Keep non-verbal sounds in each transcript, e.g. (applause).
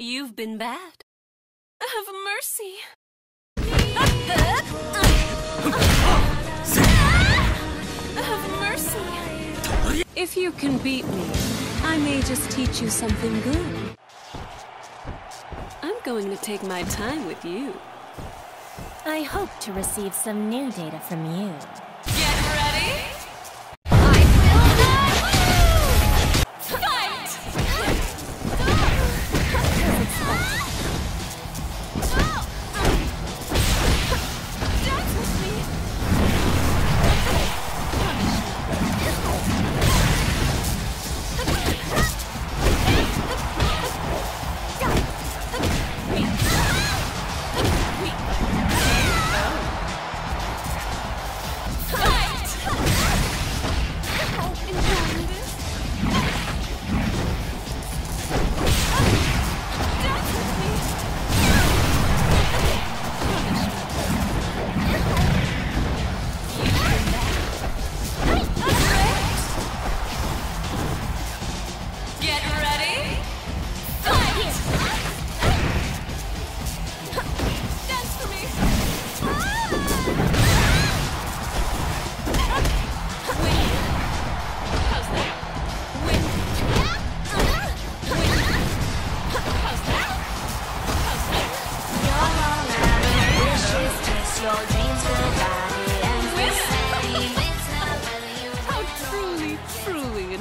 You've been bad. Have mercy. Have mercy. If you can beat me, I may just teach you something good. I'm going to take my time with you. I hope to receive some new data from you. Get ready.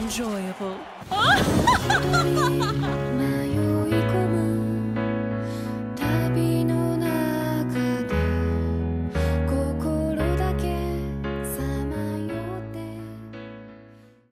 Enjoyable. (laughs)